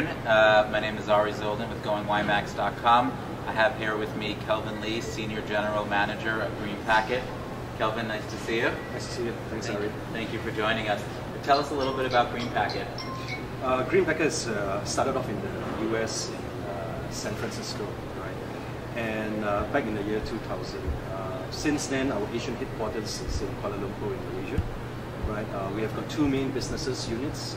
Afternoon. Uh, my name is Ari Zoldan with GoingWiMAX.com. I have here with me Kelvin Lee, Senior General Manager of Green Packet. Kelvin, nice to see you. Nice to see you. Thanks, Thank, Ari. thank you for joining us. Tell us a little bit about Green Packet. Uh, Green Packet uh, started off in the US in uh, San Francisco, right? And uh, back in the year 2000. Uh, since then, our Asian headquarters is in Kuala Lumpur, Indonesia, right? Uh, we have got two main businesses units.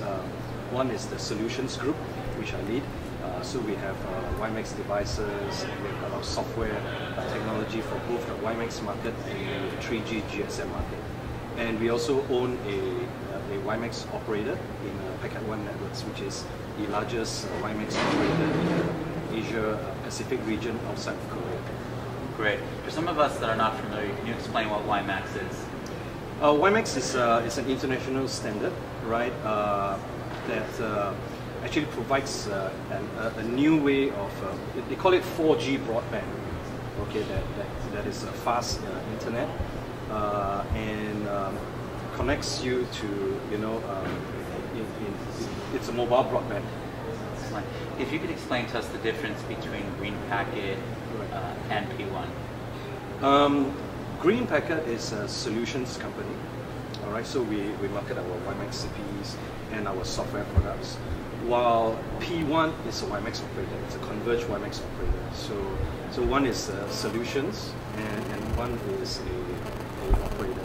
One is the solutions group, which I lead. Uh, so we have uh, WiMAX devices, and we've got our software uh, technology for both the WiMAX market and the 3G GSM market. And we also own a, uh, a WiMAX operator in uh, Packet One Networks, which is the largest uh, WiMAX operator in the Asia uh, Pacific region outside of Korea. Great. For some of us that are not familiar, can you explain what WiMAX is? Uh, WiMAX is, uh, is an international standard, right? Uh, that uh, actually provides uh, an, a, a, new way of, uh, they call it 4G broadband, okay, that, that, that is a fast uh, internet uh, and um, connects you to, you know, um, in, in, it's a mobile broadband. Excellent. If you could explain to us the difference between Green Packet uh, and P1. Um, Green Packet is a solutions company. All right, so we, we market our WiMAX CPEs and our software products, while P1 is a WiMAX operator. It's a converged WiMAX operator. So, so one is uh, solutions, and, and one is a, a operator.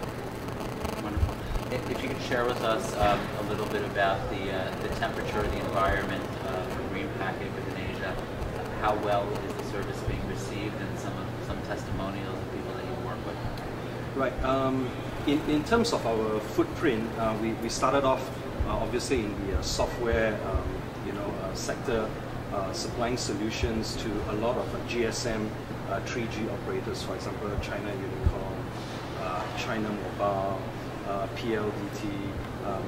Wonderful. If, you could share with us um, a little bit about the uh, the temperature, the environment uh, for Green Packet within Asia, how well is the service being received, and some of, some testimonials of people that you work with. Right. Um, in, in terms of our footprint, uh, we, we started off uh, obviously in the uh, software um, you know, uh, sector, uh, supplying solutions to a lot of GSM 3G operators, for example, China Unicom, China Mobile, PLDT,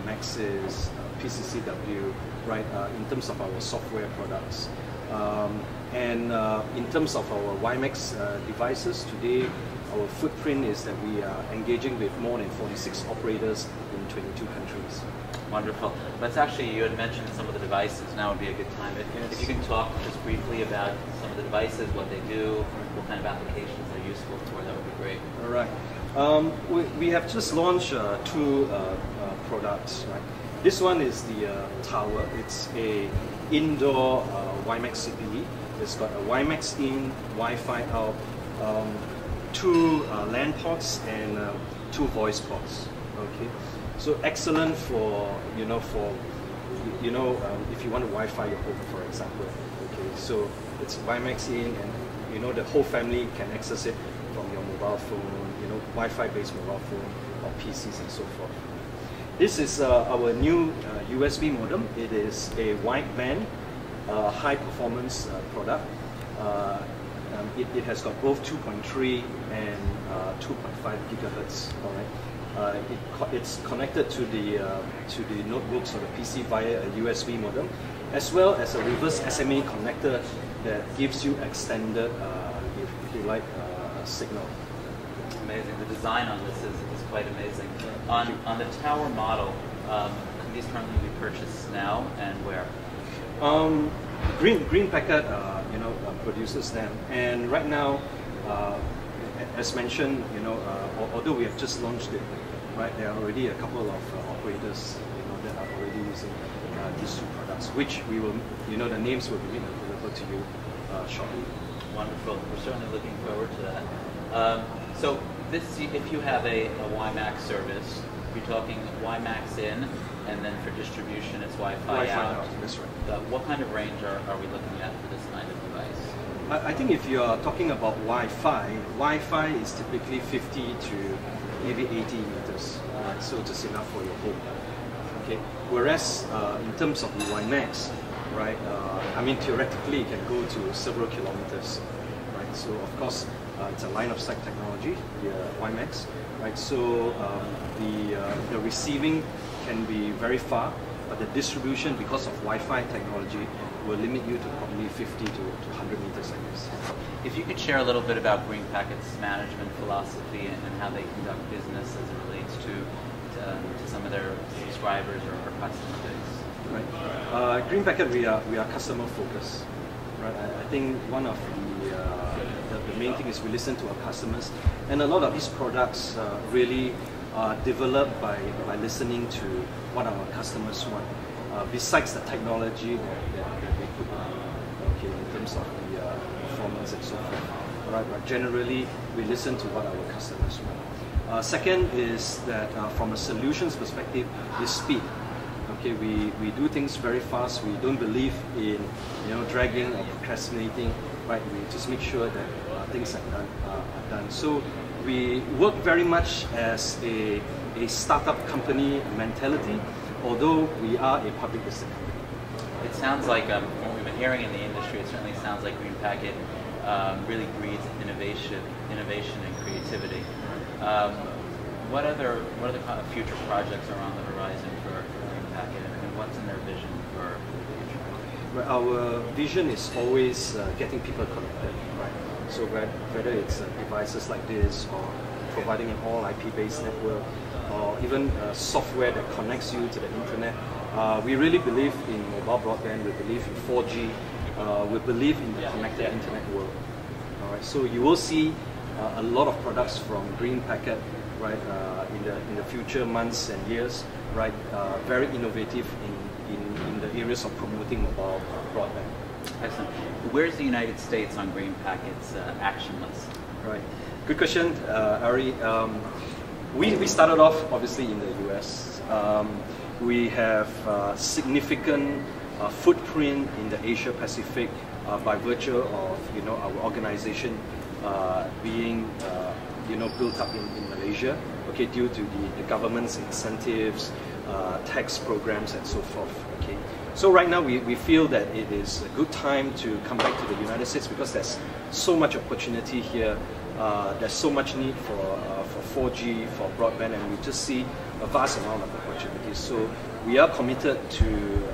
Maxis, PCCW, right, in terms of our software products. Um, and in terms of our WiMAX devices, today our footprint is that we are engaging with more than 46 operators in 22 countries. Wonderful. Let's actually, you had mentioned some of the devices. Now would be a good time. If, yes. if you can talk just briefly about some of the devices, what they do, what kind of applications they're useful for, that would be great. All right. Um, we, we have just launched uh, two uh, uh, products. Right. This one is the uh, tower. It's a indoor uh, WiMAX CPE. It's got a WiMAX in, Wi-Fi out. Um, two uh, LAN ports and uh, two voice ports. Okay, so excellent for you know for you know um, if you want to Wi-Fi your home, for example. Okay, so it's WiMAX in, and you know the whole family can access it from your mobile phone, you know Wi-Fi based mobile phone or PCs and so forth. This is uh, our new USB uh, modem. It is a wideband, uh, high performance uh, product. Um, it, it, has got both 2.3 and uh, 2.5 gigahertz. All right, uh, it co it's connected to the uh, to the notebooks or the PC via a USB modem, as well as a reverse SMA connector that gives you extended, uh, if, if, you like, uh, signal. Amazing. The design on this is, is quite amazing. On on the tower model, um, can these currently be purchased now and where? Um, Green Green Packet, uh, you know, uh, produces them, and right now, uh, as mentioned, you know, uh, although we have just launched it, right, there are already a couple of uh, operators, you know, that are already using uh, these two products, which we will, you know, the names will be made available to you shortly. Wonderful. We're certainly looking forward to that. Um, so, this, if you have a, a WiMAX service, you're talking WiMAX in, and then for distribution it's Wi-Fi, Wi-Fi out. out. That's right. Uh, what kind of range are, are we looking at for this kind of? I, think if you are talking about Wi-Fi, Wi-Fi is typically 50 to maybe 80 meters, right? so just enough for your home. Okay. Whereas uh, in terms of the WiMAX, right? Uh, I mean theoretically it can go to several kilometers, right? So of course uh, it's a line of sight technology, the uh, WiMAX, right? So um, the uh, the receiving can be very far, but the distribution, because of Wi-Fi technology, will limit you to probably 50 to, to 100 meters, I guess. If you could share a little bit about Green Packet's management philosophy and, and how they conduct business as it relates to, to, um, to some of their subscribers or, or customer base. right? Uh, Green Packet, we are we are customer focused, right? I, I think one of the, uh, the, the main thing is we listen to our customers, and a lot of these products uh, really are developed by by listening to what our customers want. Uh, besides the technology that, that, okay, in terms of the uh, performance and so forth, right? But generally, we listen to what our customers want. Uh, second is that uh, from a solutions perspective, is speed. Okay, we, we do things very fast. We don't believe in you know dragging or procrastinating. Right, we just make sure that uh, things are done. Uh, are done. So we work very much as a, a startup company mentality, although we are a public listed company. It sounds like um, hearing in the industry, it certainly sounds like Green Packet um, really breeds innovation, innovation and creativity. Um, what other what other kind of future projects are on the horizon for Green Packet, and what's in their vision for the future? Our vision is always uh, getting people connected, right? So whether it's uh, devices like this, or providing an all IP-based network, or even uh, software that connects you to the internet, uh, we really believe in mobile broadband. We believe in 4G. Uh, we believe in the connected internet world. All right. So you will see uh, a lot of products from Green Packet, right, uh, in the in the future months and years, right, uh, very innovative in, in, in the areas of promoting mobile broadband. Excellent. Where's the United States on Green Packet's uh, action list? Right. Good question, uh, Ari. Um, we, we started off obviously in the US. Um, we have uh, significant uh, footprint in the Asia Pacific uh, by virtue of you know our organization uh, being uh, you know built up in, in Malaysia. Okay, due to the, the government's incentives, tax programs, and so forth. Okay, so right now we, we feel that it is a good time to come back to the United States because there's so much opportunity here. Uh, there's so much need for uh, for 4G, for broadband, and we just see a vast amount of opportunities. So we are committed to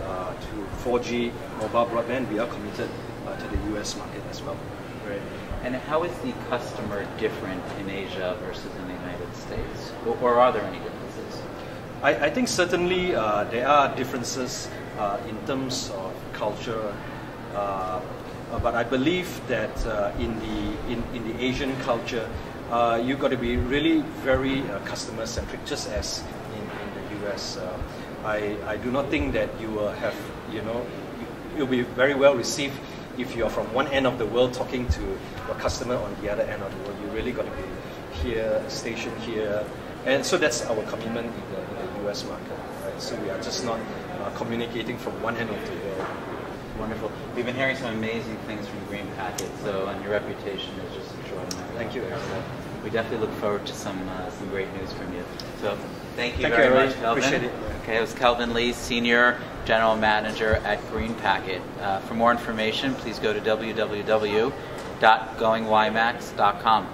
uh, to 4G mobile broadband. We are committed uh, to the US market as well. Great. And how is the customer different in Asia versus in the United States? Or, or are there any differences? I, I think certainly uh, there are differences uh, in terms of culture, uh, but I believe that uh, in the in, in the Asian culture, uh, you got to be really very uh, customer centric, just as in, in the US. Uh, I, I do not think that you will have you know you, you'll be very well received if you're from one end of the world talking to your customer on the other end of the world. You really got to be here, stationed here, and so that's our commitment in the, in the US market. Right? So we are just not uh, communicating from one end of the world. Wonderful. We've been hearing some amazing things from Green Packet, so and your reputation is just extraordinary. Thank you. So we definitely look forward to some uh, some great news from you. So thank you Thank very you, much, Kelvin. Appreciate it. Okay, it was Kelvin Lee, Senior General Manager at Green Packet. Uh, for more information, please go to www.goingwimax.com.